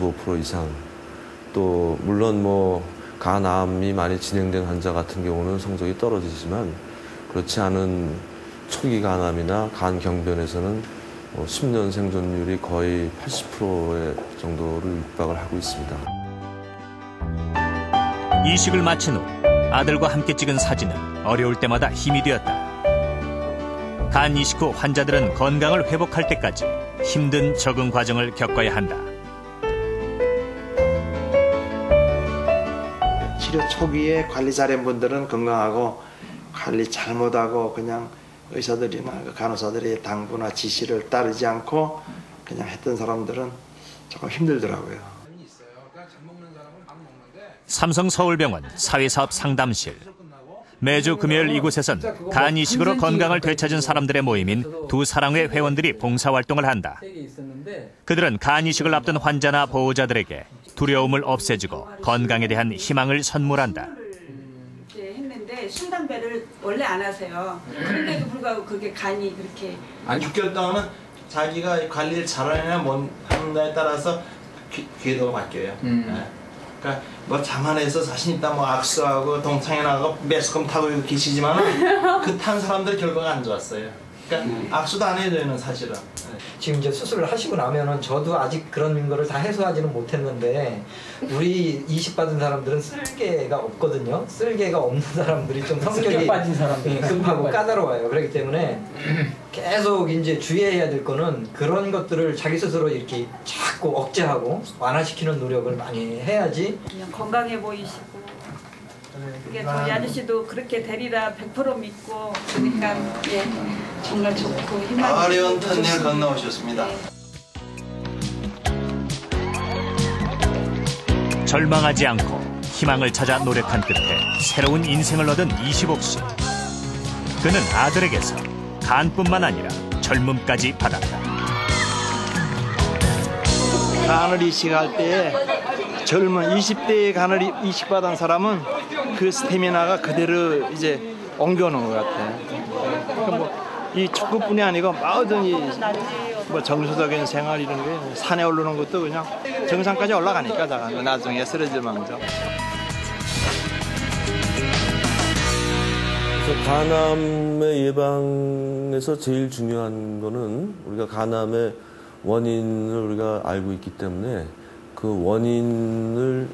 95% 이상 또 물론 뭐 간암이 많이 진행된 환자 같은 경우는 성적이 떨어지지만 그렇지 않은 초기 간암이나 간 경변에서는 뭐 10년 생존율이 거의 80%의 정도를 육박을 하고 있습니다. 이식을 마친 후 아들과 함께 찍은 사진은 어려울 때마다 힘이 되었다. 간 이식 후 환자들은 건강을 회복할 때까지 힘든 적응 과정을 겪어야 한다. 치료 초기에 관리 잘한 분들은 건강하고 관리 잘못하고 그냥 의사들이나 그 간호사들의 당부나 지시를 따르지 않고 그냥 했던 사람들은 조금 힘들더라고요. 삼성 서울병원 사회사업 상담실. 매주 금요일 이곳에선 간 이식으로 건강을 되찾은 사람들의 모임인 두 사랑회 회원들이 봉사활동을 한다. 그들은 간 이식을 앞둔 환자나 보호자들에게 두려움을 없애주고 건강에 대한 희망을 선물한다. 이렇게 했는데 술 담배를 원래 안 하세요. 그런데도 불구하고 그게 간이 그렇게 한 6개월 동안은 자기가 관리를 잘하느냐 못 하느냐에 따라서 기, 궤도가 바뀌어요. 네. 그러니까 뭐 자만해서 자신 있다 뭐 악수하고 동창회 나가고 매스컴 타고 계시지만 그 탄 사람들 결과가 안 좋았어요. 그러니까 악수도 안 해요 저희는 사실은. 네. 지금 이제 수술을 하시고 나면은 저도 아직 그런 거를 다 해소하지는 못했는데 우리 이식 받은 사람들은 쓸개가 없거든요. 쓸개가 없는 사람들이 좀 성격이 빠진 사람들. 예, 급하고 까다로워요. 그렇기 때문에 계속 이제 주의해야 될 거는 그런 것들을 자기 스스로 이렇게 자꾸 억제하고 완화시키는 노력을 많이 해야지 그냥 건강해 보이시고 그게 저희 아저씨도 그렇게 되리라 100% 믿고 그러니까 예 정말 좋고 희망이 어려운 터널 좋습니다. 건너오셨습니다. 절망하지 않고 희망을 찾아 노력한 끝에 새로운 인생을 얻은 이시복 씨. 그는 아들에게서 간뿐만 아니라 젊음까지 받았다. 간을 이식할 때 젊은 20대의 간을 이- 이식받은 사람은 그 스태미나가 그대로 이제 옮겨오는 것 같아요. 그러니까 뭐 이 축구뿐이 아니고 모든 이뭐 정서적인 생활 이런 게 산에 오르는 것도 그냥 정상까지 올라가니까 다 나중에 쓰러질 망정. 그래서 간암의 예방에서 제일 중요한 거는 우리가 간암의 원인을 우리가 알고 있기 때문에 그 원인을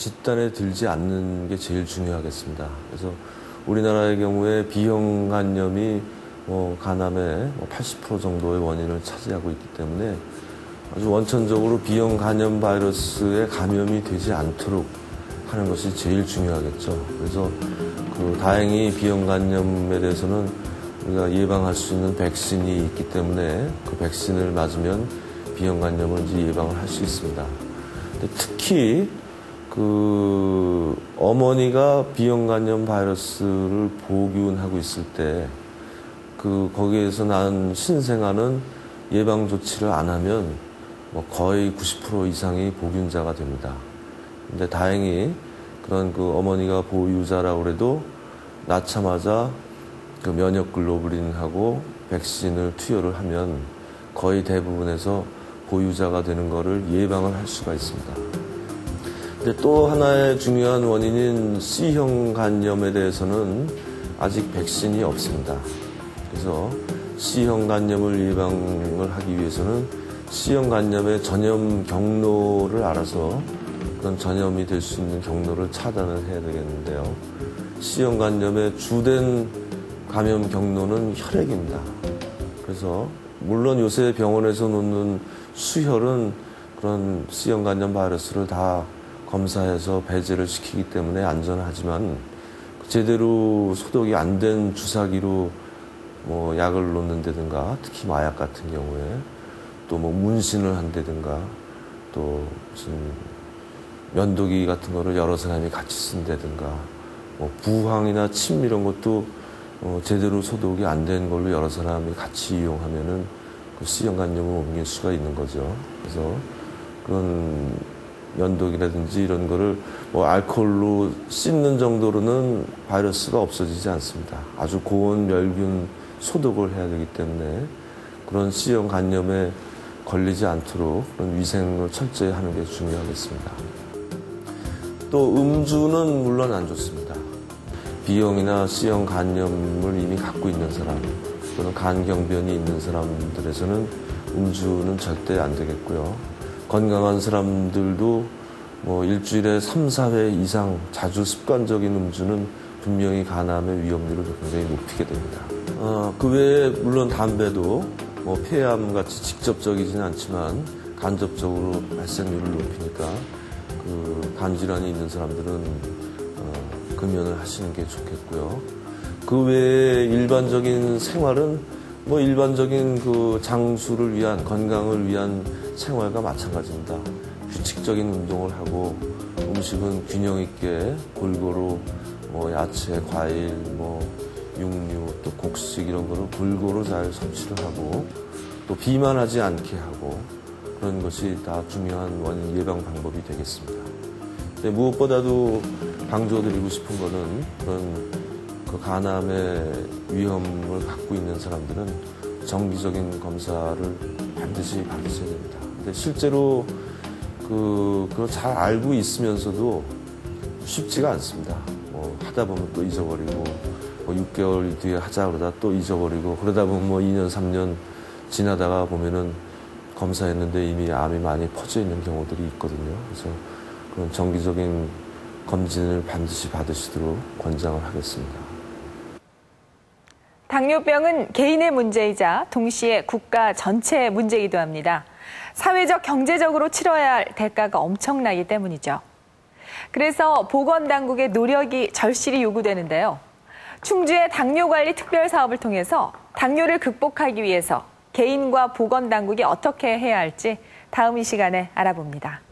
집단에 들지 않는 게 제일 중요하겠습니다. 그래서 우리나라의 경우에 B형 간염이 뭐 간암의 80% 정도의 원인을 차지하고 있기 때문에 아주 원천적으로 B형 간염 바이러스에 감염이 되지 않도록 하는 것이 제일 중요하겠죠. 그래서 그 다행히 B형 간염에 대해서는 우리가 예방할 수 있는 백신이 있기 때문에 그 백신을 맞으면 B형 간염을 이제 예방을 할 수 있습니다. 특히 그 어머니가 B형 간염 바이러스를 보균하고 있을 때 그 거기에서 난 신생아는 예방 조치를 안 하면 뭐 거의 90% 이상이 보균자가 됩니다. 근데 다행히 그런 그 어머니가 보유자라고 그래도 낳자마자 그 면역 글로불린하고 백신을 투여를 하면 거의 대부분에서 보유자가 되는 것을 예방을 할 수가 있습니다. 근데 또 하나의 중요한 원인인 C형 간염에 대해서는 아직 백신이 없습니다. 그래서 C형 간염을 예방을 하기 위해서는 C형 간염의 전염 경로를 알아서 그런 전염이 될 수 있는 경로를 차단을 해야 되겠는데요. C형 간염의 주된 감염 경로는 혈액입니다. 그래서 물론 요새 병원에서 놓는 수혈은 그런 C형 간염 바이러스를 다 검사해서 배제를 시키기 때문에 안전하지만 제대로 소독이 안 된 주사기로 뭐 약을 놓는다든가 특히 마약 같은 경우에 또 뭐 문신을 한다든가 또 무슨 면도기 같은 거를 여러 사람이 같이 쓴다든가 뭐 부항이나 침 이런 것도 어, 제대로 소독이 안 된 걸로 여러 사람이 같이 이용하면은 그 간염을 옮길 수가 있는 거죠. 그래서 그런 면도기라든지 이런 거를 뭐 알코올로 씻는 정도로는 바이러스가 없어지지 않습니다. 아주 고온 멸균 소독을 해야 되기 때문에 그런 C형 간염의 걸리지 않도록 그런 위생을 철저히 하는 게 중요하겠습니다. 또 음주는 물론 안 좋습니다. B형이나 C형 간염을 이미 갖고 있는 사람 또는 간경변이 있는 사람들에서는 음주는 절대 안 되겠고요. 건강한 사람들도 뭐 일주일에 3, 4회 이상 자주 습관적인 음주는 분명히 간암의 위험률을 굉장히 높이게 됩니다. 어, 그 외에 물론 담배도 뭐 폐암 같이 직접적이지는 않지만 간접적으로 발생률을 높이니까 그 간질환이 있는 사람들은 어, 금연을 하시는 게 좋겠고요. 그 외에 일반적인 생활은 뭐 일반적인 그 장수를 위한 건강을 위한 생활과 마찬가지입니다. 규칙적인 운동을 하고 음식은 균형 있게 골고루 뭐 야채, 과일, 뭐 육류, 또 곡식 이런 거를 골고루 잘 섭취를 하고 또 비만하지 않게 하고 그런 것이 다 중요한 원인 예방 방법이 되겠습니다. 무엇보다도 강조드리고 싶은 거는 그런 그 간암의 위험을 갖고 있는 사람들은 정기적인 검사를 반드시 받으셔야 됩니다. 근데 실제로 그, 그걸 잘 알고 있으면서도 쉽지가 않습니다. 뭐 하다 보면 또 잊어버리고, 뭐 6개월 뒤에 하자 그러다 또 잊어버리고, 그러다 보면 뭐 2년, 3년 지나다가 보면은 검사했는데 이미 암이 많이 퍼져 있는 경우들이 있거든요. 그래서 그런 정기적인 검진을 반드시 받으시도록 권장을 하겠습니다. 당뇨병은 개인의 문제이자 동시에 국가 전체의 문제이기도 합니다. 사회적, 경제적으로 치러야 할 대가가 엄청나기 때문이죠. 그래서 보건당국의 노력이 절실히 요구되는데요. 충주의 당뇨관리 특별사업을 통해서 당뇨를 극복하기 위해서 개인과 보건당국이 어떻게 해야 할지 다음 이 시간에 알아봅니다.